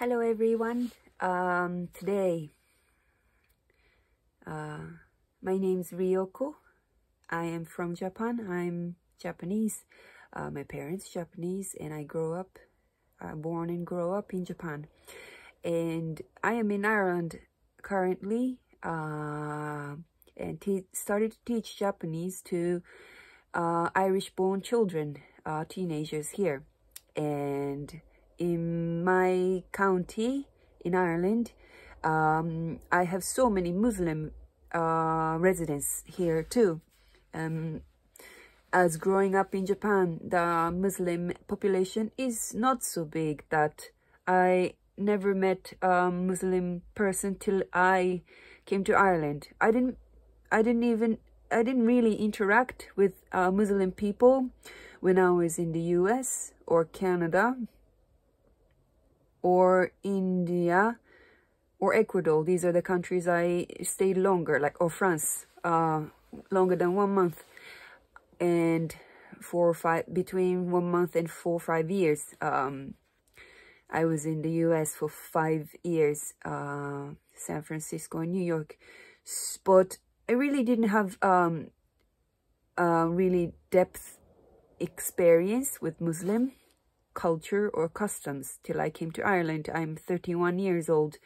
Hello everyone. Um, today, uh, my name's Ryoko. I am from Japan. I'm Japanese. Uh, my parents Japanese, and I grew up, uh, born and grow up in Japan. And I am in Ireland currently, uh, and started to teach Japanese to uh, Irish-born children, uh, teenagers here, and in my county in Ireland, um, I have so many Muslim uh, residents here too. Um, as growing up in Japan, the Muslim population is not so big that I never met a Muslim person till I came to Ireland. I didn't, I didn't even, I didn't really interact with uh, Muslim people when I was in the US or Canada or India or Ecuador. These are the countries I stayed longer, like or France, uh, longer than one month, and four or five between one month and four or five years. Um, I was in the U.S. for five years, uh, San Francisco and New York, but I really didn't have um, a really depth experience with Muslim culture or customs till I came to Ireland. I'm 31 years old,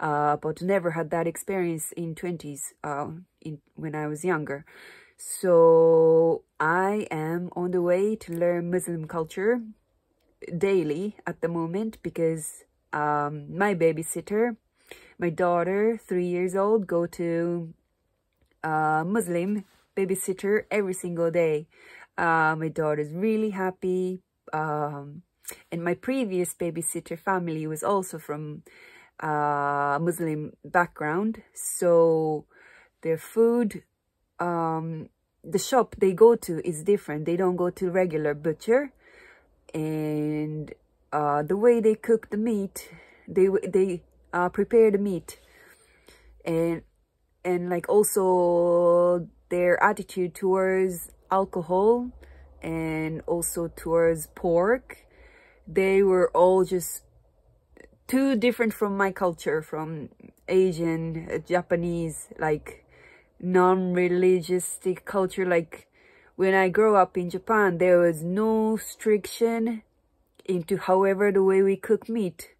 uh, but never had that experience in 20s uh, in, when I was younger. So I am on the way to learn Muslim culture daily at the moment because um, my babysitter, my daughter, three years old, go to uh, Muslim babysitter every single day. Uh, my daughter's really happy. Um, and my previous babysitter family was also from uh, Muslim background. So their food, um, the shop they go to is different. They don't go to regular butcher. And uh, the way they cook the meat, they they uh, prepare the meat. And, and like also their attitude towards alcohol and also towards pork they were all just too different from my culture, from Asian, uh, Japanese, like non-religious culture. Like when I grew up in Japan, there was no restriction into however the way we cook meat.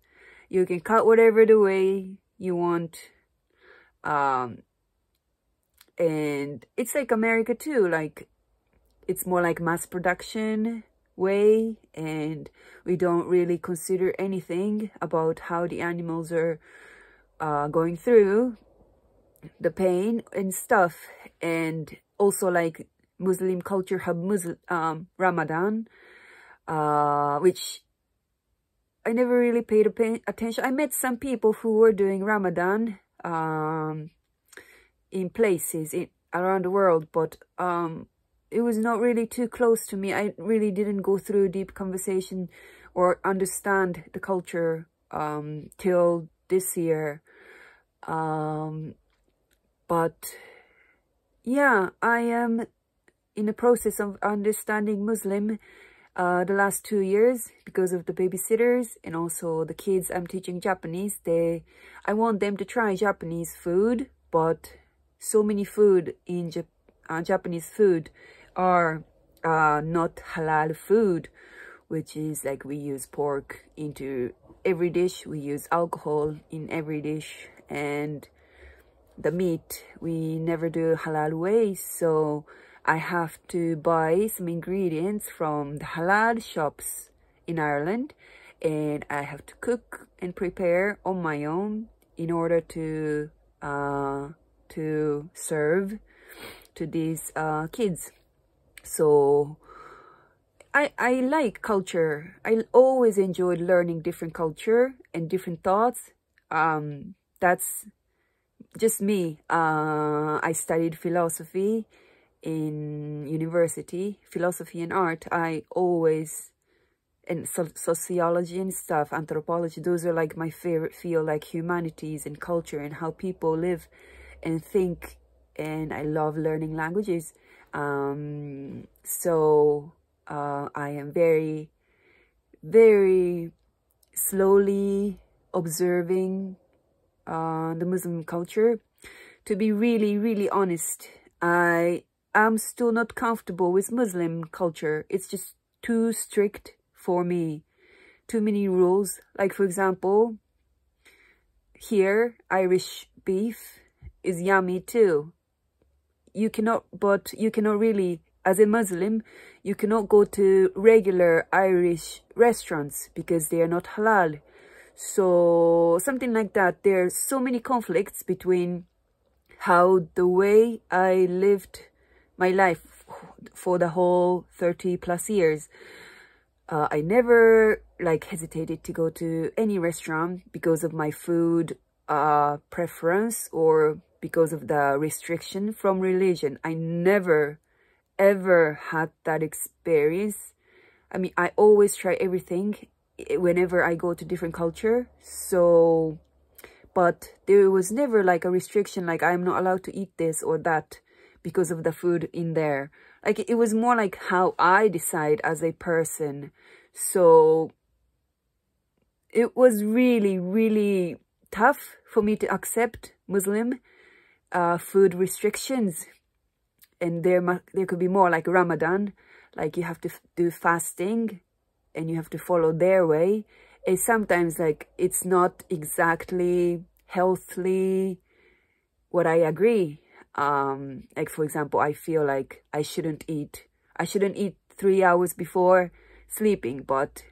You can cut whatever the way you want. Um, and it's like America too, like it's more like mass production way and we don't really consider anything about how the animals are uh, going through the pain and stuff and also like Muslim culture have Muslim um, Ramadan uh, which I never really paid attention. I met some people who were doing Ramadan um, in places in around the world, but um, it was not really too close to me. I really didn't go through a deep conversation or understand the culture um, till this year. Um, but yeah, I am in the process of understanding Muslim uh, the last two years because of the babysitters and also the kids I'm teaching Japanese. They, I want them to try Japanese food, but so many food in Japan uh, Japanese food are uh, not halal food, which is like we use pork into every dish, we use alcohol in every dish, and the meat we never do halal way, so I have to buy some ingredients from the halal shops in Ireland, and I have to cook and prepare on my own in order to uh, to serve to these uh, kids. So I, I like culture. I always enjoyed learning different culture and different thoughts. Um, that's just me. Uh, I studied philosophy in university, philosophy and art. I always, and so sociology and stuff, anthropology, those are like my favorite field, like humanities and culture and how people live and think. And I love learning languages. Um, so uh, I am very, very slowly observing uh, the Muslim culture. To be really, really honest, I am still not comfortable with Muslim culture. It's just too strict for me. Too many rules. Like, for example, here, Irish beef is yummy too. You cannot, but you cannot really, as a Muslim, you cannot go to regular Irish restaurants because they are not halal. So something like that. There are so many conflicts between how the way I lived my life for the whole 30 plus years. Uh, I never like hesitated to go to any restaurant because of my food uh, preference or because of the restriction from religion. I never ever had that experience. I mean, I always try everything eh, whenever I go to different culture. So, but there was never like a restriction, like I'm not allowed to eat this or that because of the food in there. Like it was more like how I decide as a person. So it was really, really tough for me to accept Muslim uh, food restrictions. And there, there could be more like Ramadan, like you have to do fasting and you have to follow their way. And sometimes like it's not exactly healthily what I agree. Um, like for example, I feel like I shouldn't eat. I shouldn't eat three hours before sleeping, but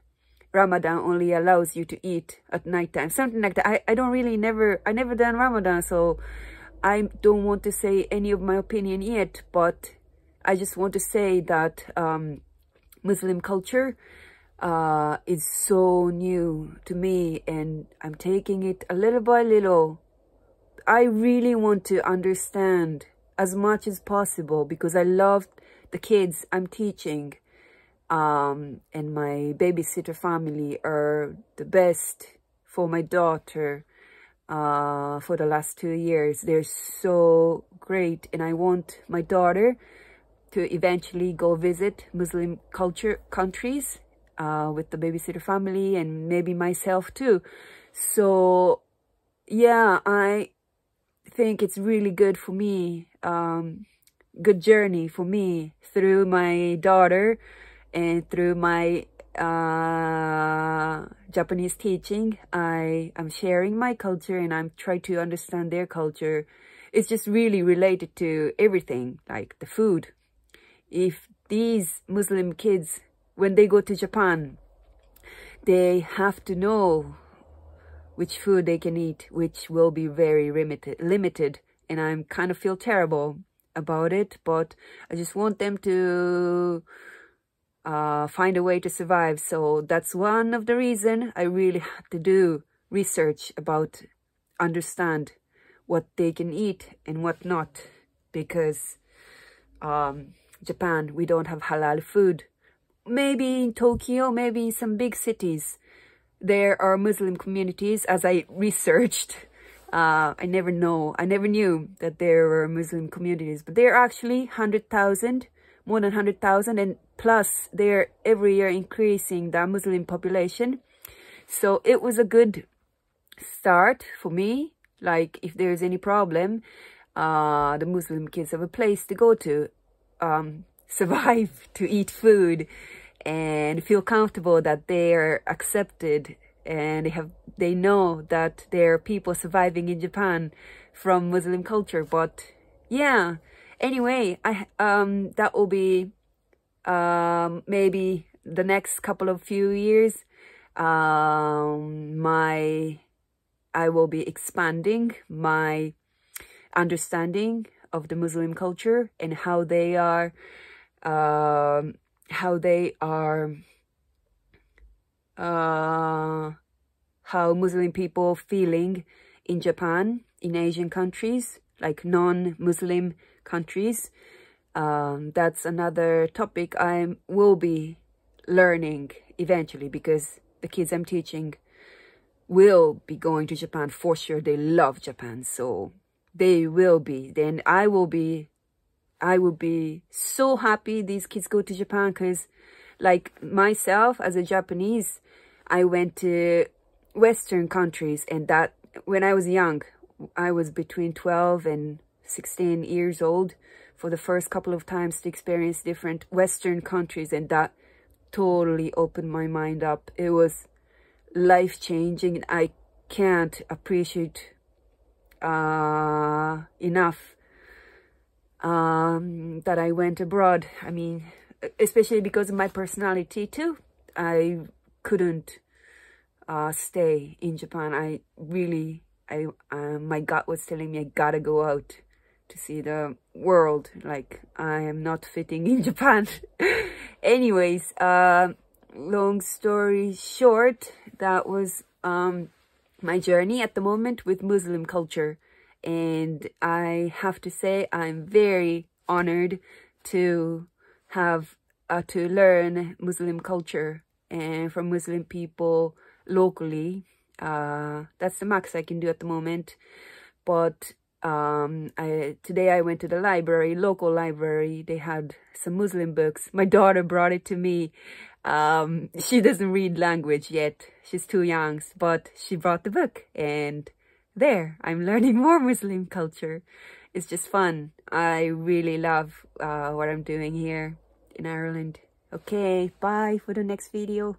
Ramadan only allows you to eat at nighttime. Something like that. I, I don't really never, I never done Ramadan, so I don't want to say any of my opinion yet, but I just want to say that um, Muslim culture uh, is so new to me and I'm taking it a little by little. I really want to understand as much as possible because I love the kids I'm teaching um, and my babysitter family are the best for my daughter uh, for the last two years. They're so great and I want my daughter to eventually go visit Muslim culture countries uh, with the babysitter family and maybe myself too. So yeah, I think it's really good for me, um, good journey for me through my daughter and through my uh, Japanese teaching. I am sharing my culture and I'm trying to understand their culture. It's just really related to everything, like the food. If these Muslim kids when they go to Japan, they have to know which food they can eat, which will be very limited, limited. And I'm kind of feel terrible about it, but I just want them to uh, find a way to survive. So that's one of the reason I really had to do research about understand what they can eat and what not because um, Japan, we don't have halal food maybe in Tokyo, maybe in some big cities, there are Muslim communities as I researched. Uh, I never know, I never knew that there were Muslim communities, but there are actually 100,000, more than 100,000 and plus they're every year increasing the Muslim population. So it was a good start for me. Like if there's any problem, uh, the Muslim kids have a place to go to. Um, survive to eat food and feel comfortable that they are accepted and they have they know that there are people surviving in Japan from Muslim culture but yeah anyway I um that will be um maybe the next couple of few years. Um my I will be expanding my understanding of the Muslim culture and how they are um, how they are, uh, how Muslim people feeling in Japan, in Asian countries, like non-Muslim countries. Um, that's another topic I will be learning eventually because the kids I'm teaching will be going to Japan for sure. They love Japan, so they will be. Then I will be I will be so happy these kids go to Japan because like myself as a Japanese, I went to Western countries and that when I was young, I was between 12 and 16 years old for the first couple of times to experience different Western countries and that totally opened my mind up. It was life-changing and I can't appreciate uh, enough um, that I went abroad. I mean, especially because of my personality too. I couldn't uh, stay in Japan. I really, I uh, my gut was telling me I gotta go out to see the world. Like I am not fitting in Japan. Anyways, uh, long story short, that was um, my journey at the moment with Muslim culture. And I have to say I'm very honored to have uh, to learn Muslim culture and from Muslim people locally. Uh, that's the max I can do at the moment. But um, I, today I went to the library, local library. They had some Muslim books. My daughter brought it to me. Um, she doesn't read language yet. She's too young, but she brought the book and there, I'm learning more Muslim culture. It's just fun. I really love uh, what I'm doing here in Ireland. Okay, bye for the next video.